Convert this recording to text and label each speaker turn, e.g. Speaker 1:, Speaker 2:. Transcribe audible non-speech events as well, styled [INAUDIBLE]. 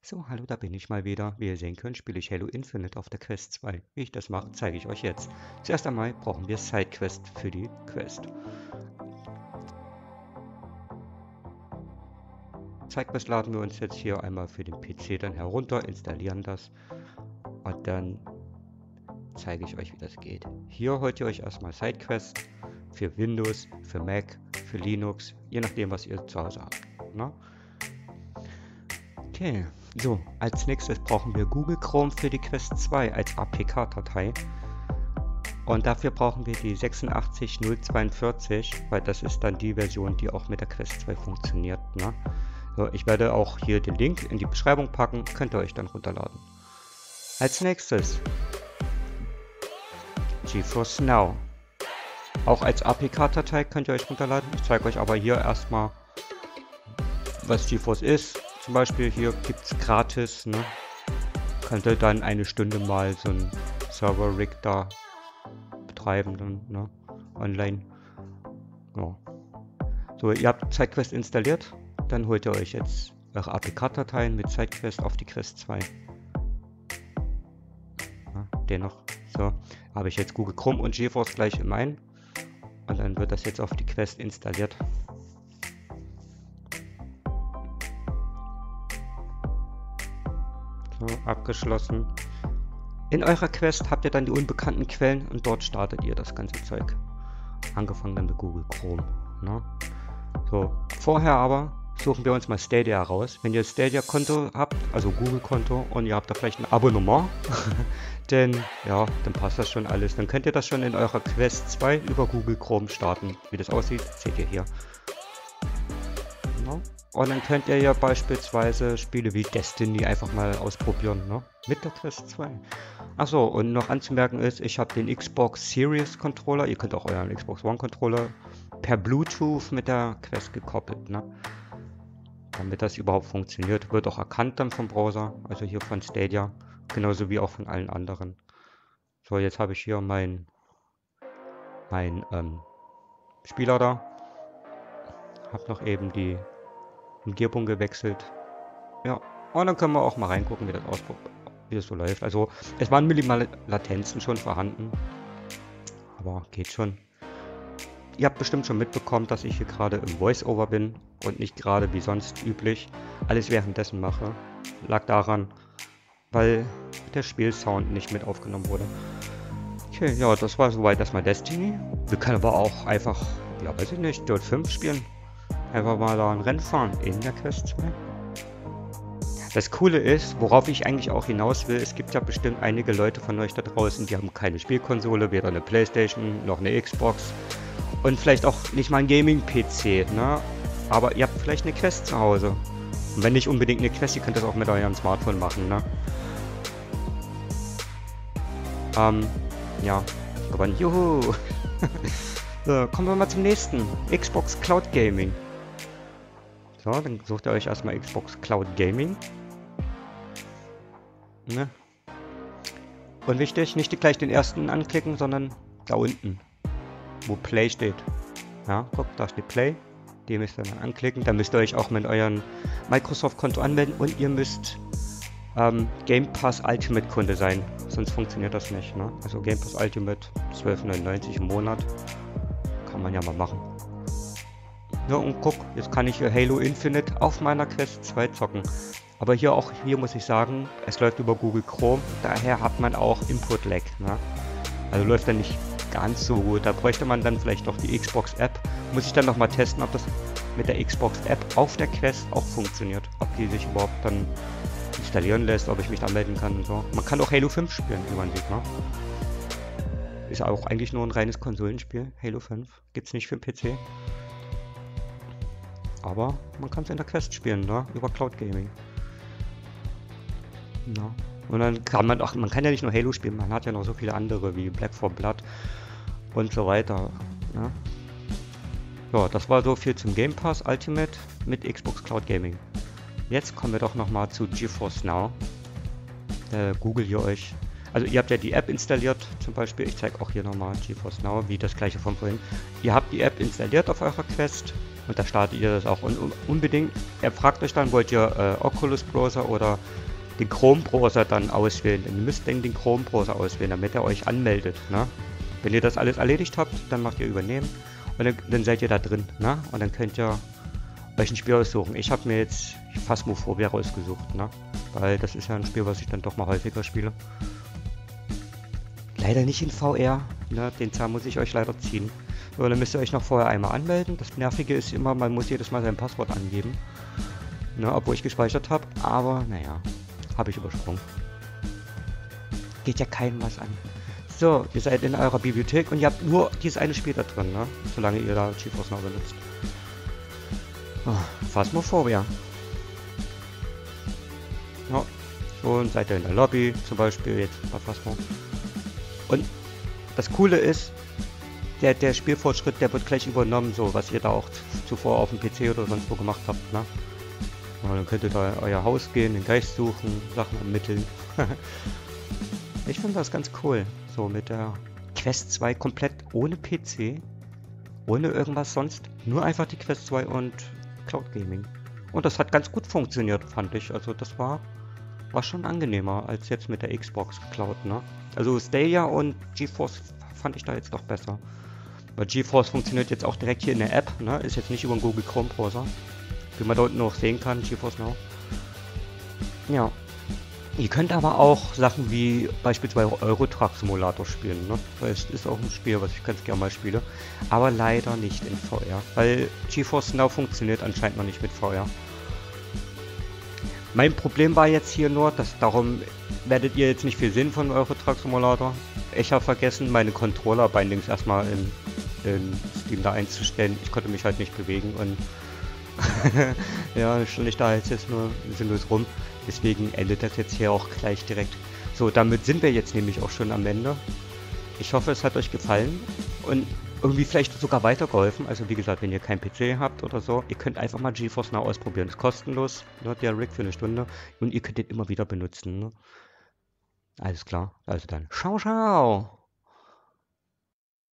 Speaker 1: So, hallo, da bin ich mal wieder. Wie ihr sehen könnt, spiele ich Halo Infinite auf der Quest 2. Wie ich das mache, zeige ich euch jetzt. Zuerst einmal brauchen wir Sidequest für die Quest. Sidequest laden wir uns jetzt hier einmal für den PC dann herunter, installieren das und dann zeige ich euch, wie das geht. Hier holt ihr euch erstmal Sidequest für Windows, für Mac, für Linux, je nachdem, was ihr zu Hause habt. Na? Okay, so, als nächstes brauchen wir Google Chrome für die Quest 2 als APK-Datei. Und dafür brauchen wir die 86042, weil das ist dann die Version, die auch mit der Quest 2 funktioniert. Ne? So, ich werde auch hier den Link in die Beschreibung packen, könnt ihr euch dann runterladen. Als nächstes GeForce Now. Auch als APK-Datei könnt ihr euch runterladen. Ich zeige euch aber hier erstmal, was GeForce ist zum Beispiel hier gibt es gratis, ne? Könnt ihr dann eine Stunde mal so ein Server-Rig da betreiben, dann, ne? Online. Ja. So, ihr habt SideQuest installiert, dann holt ihr euch jetzt eure APK-Dateien mit SideQuest auf die Quest 2. Ja, den noch. So, habe ich jetzt Google Chrome und GeForce gleich im einen. Und dann wird das jetzt auf die Quest installiert. Abgeschlossen. In eurer Quest habt ihr dann die unbekannten Quellen und dort startet ihr das ganze Zeug. Angefangen dann mit Google Chrome. Ne? So, vorher aber suchen wir uns mal Stadia raus. Wenn ihr Stadia-Konto habt, also Google-Konto und ihr habt da vielleicht ein Abonnement, [LAUGHS] denn ja, dann passt das schon alles. Dann könnt ihr das schon in eurer Quest 2 über Google Chrome starten. Wie das aussieht, seht ihr hier. Ne? Und dann könnt ihr ja beispielsweise Spiele wie Destiny einfach mal ausprobieren, ne? Mit der Quest 2. Achso, und noch anzumerken ist, ich habe den Xbox Series Controller, ihr könnt auch euren Xbox One Controller per Bluetooth mit der Quest gekoppelt, ne? Damit das überhaupt funktioniert. Wird auch erkannt dann vom Browser, also hier von Stadia, genauso wie auch von allen anderen. So, jetzt habe ich hier mein, mein ähm, Spieler da. Hab noch eben die Umgebung gewechselt. Ja, und dann können wir auch mal reingucken, wie das Ausbruch, wie das so läuft. Also es waren minimale Latenzen schon vorhanden, aber geht schon. Ihr habt bestimmt schon mitbekommen, dass ich hier gerade im Voice-Over bin und nicht gerade wie sonst üblich alles währenddessen mache. Lag daran, weil der Spielsound nicht mit aufgenommen wurde. Okay, ja, das war soweit erstmal Destiny. Wir können aber auch einfach, ja weiß ich nicht, Dirt 5 spielen. Einfach mal da ein Rennen fahren in der Quest 2. Das Coole ist, worauf ich eigentlich auch hinaus will, es gibt ja bestimmt einige Leute von euch da draußen, die haben keine Spielkonsole, weder eine Playstation noch eine Xbox und vielleicht auch nicht mal ein Gaming-PC, ne? Aber ihr habt vielleicht eine Quest zu Hause. Und wenn nicht unbedingt eine Quest, ihr könnt das auch mit eurem Smartphone machen, ne? Ähm, ja, gewonnen. [LAUGHS] Juhu! [LAUGHS] so, kommen wir mal zum nächsten. Xbox Cloud Gaming. So, dann sucht ihr euch erstmal Xbox Cloud Gaming. Ne? Und wichtig, nicht gleich den ersten anklicken, sondern da unten, wo Play steht. Ja, guckt, da steht Play. Die müsst ihr dann anklicken. Da müsst ihr euch auch mit eurem Microsoft-Konto anmelden und ihr müsst ähm, Game Pass Ultimate Kunde sein. Sonst funktioniert das nicht. Ne? Also Game Pass Ultimate 12,99 im Monat. Kann man ja mal machen. Ja, und guck, jetzt kann ich Halo Infinite auf meiner Quest 2 zocken. Aber hier auch, hier muss ich sagen, es läuft über Google Chrome, daher hat man auch Input-Lag. Ne? Also läuft er nicht ganz so gut. Da bräuchte man dann vielleicht doch die Xbox-App. Muss ich dann nochmal testen, ob das mit der Xbox-App auf der Quest auch funktioniert. Ob die sich überhaupt dann installieren lässt, ob ich mich da melden kann und so. Man kann auch Halo 5 spielen, wie man sieht. Ne? Ist auch eigentlich nur ein reines Konsolenspiel, Halo 5. Gibt es nicht für den PC. Aber man kann es in der Quest spielen, ne? Über Cloud Gaming. Ja. Und dann kann man auch, man kann ja nicht nur Halo spielen, man hat ja noch so viele andere wie Black 4 Blood und so weiter. Ne? Ja, das war so viel zum Game Pass Ultimate mit Xbox Cloud Gaming. Jetzt kommen wir doch nochmal zu GeForce Now. Äh, Google ihr euch. Also ihr habt ja die App installiert, zum Beispiel. Ich zeige auch hier nochmal GeForce Now, wie das gleiche von vorhin. Ihr habt die App installiert auf eurer Quest Und da startet ihr das auch. Und unbedingt, er fragt euch dann, wollt ihr äh, Oculus Browser oder den Chrome Browser dann auswählen. Ihr müsst dann den Chrome Browser auswählen, damit er euch anmeldet. Ne? Wenn ihr das alles erledigt habt, dann macht ihr übernehmen und dann, dann seid ihr da drin. Ne? Und dann könnt ihr euch ein Spiel aussuchen. Ich habe mir jetzt Phasmophobia rausgesucht, ne? weil das ist ja ein Spiel, was ich dann doch mal häufiger spiele. Leider nicht in VR, ne? den Zahn muss ich euch leider ziehen. So, dann müsst ihr euch noch vorher einmal anmelden. Das Nervige ist immer, man muss jedes Mal sein Passwort angeben. Ne, obwohl ich gespeichert habe. Aber naja, habe ich übersprungen. Geht ja keinem was an. So, ihr seid in eurer Bibliothek und ihr habt nur dieses eine Spiel da drin, ne? Solange ihr da GeForce Now benutzt. Oh, Phasmophobia. Ja, und seid ihr in der Lobby zum Beispiel jetzt bei Phasmo. Und das Coole ist, der, der Spielfortschritt, der wird gleich übernommen, so was ihr da auch zuvor auf dem PC oder sonst wo gemacht habt, ne? Und dann könnt ihr da euer Haus gehen, den Geist suchen, Sachen ermitteln. [LAUGHS] ich finde das ganz cool. So mit der Quest 2 komplett ohne PC, ohne irgendwas sonst. Nur einfach die Quest 2 und Cloud Gaming. Und das hat ganz gut funktioniert, fand ich. Also das war, war schon angenehmer als jetzt mit der Xbox Cloud, ne? Also Stadia und GeForce fand ich da jetzt doch besser. Weil GeForce funktioniert jetzt auch direkt hier in der App, ne? Ist jetzt nicht über den Google Chrome Browser. Wie man unten noch sehen kann, GeForce Now. Ja. Ihr könnt aber auch Sachen wie beispielsweise Euro Truck Simulator spielen, ne? Weil es ist auch ein Spiel, was ich ganz gerne mal spiele. Aber leider nicht in VR. Weil GeForce Now funktioniert anscheinend noch nicht mit VR. Mein Problem war jetzt hier nur, dass darum werdet ihr jetzt nicht viel sehen von Euro Truck Simulator. Ich habe vergessen, meine Controller-Bindings erstmal in in Steam da einzustellen. Ich konnte mich halt nicht bewegen und [LAUGHS] ja, schon nicht da jetzt, nur sinnlos rum. Deswegen endet das jetzt hier auch gleich direkt. So, damit sind wir jetzt nämlich auch schon am Ende. Ich hoffe, es hat euch gefallen und irgendwie vielleicht sogar weitergeholfen. Also wie gesagt, wenn ihr kein PC habt oder so, ihr könnt einfach mal GeForce Now ausprobieren. Ist kostenlos, nur der Rig für eine Stunde und ihr könnt den immer wieder benutzen. Ne? Alles klar, also dann, ciao, ciao!